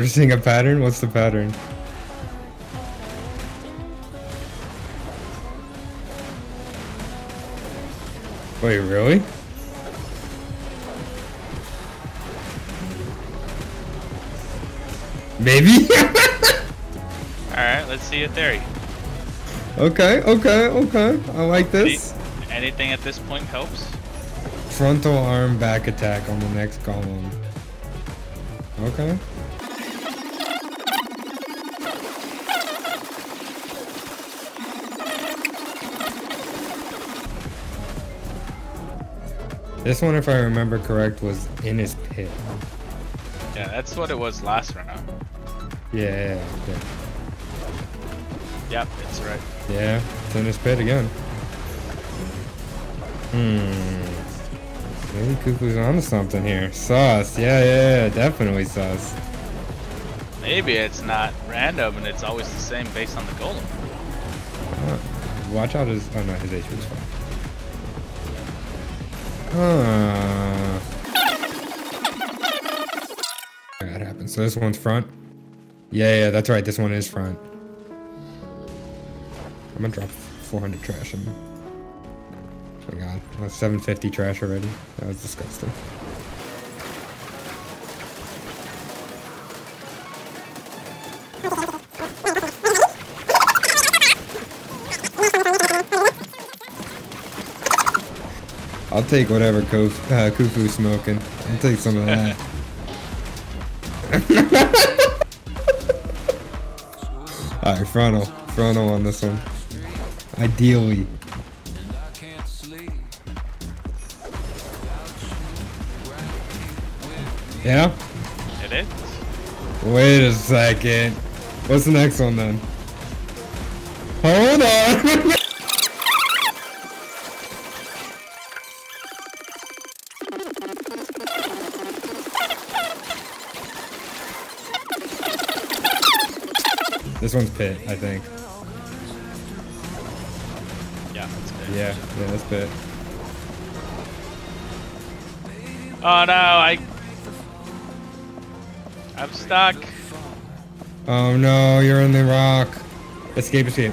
noticing a pattern. What's the pattern? Wait, really? Maybe? Alright, let's see your theory. okay, okay, okay. I like this. Anything at this point helps? Frontal arm back attack on the next column. Okay. This one, if I remember correct, was in his pit. Yeah, that's what it was last run out. Yeah, yeah, yeah. Yep, it's right. Yeah, it's in his pit again. Hmm. Maybe Cufu's onto something here. Sauce. Yeah, yeah, yeah, definitely sauce. Maybe it's not random and it's always the same based on the golem. Uh, watch out his. Oh no, his HP is fine. Huh. That happens. So this one's front. Yeah, yeah, that's right. This one is front. I'm gonna drop 400 trash in. Oh my god, that's 750 trash already. That was disgusting. I'll take whatever Kof uh, Cufu's smoking. I'll take some of that. Alright, frontal. Frontal on this one. Ideally. Yeah? It is? Wait a second. What's the next one then? Hold on! This one's pit, I think. Yeah, that's good. Yeah, yeah, that's pit. Oh no, I... I'm stuck. Oh no, you're in the rock. Escape, escape.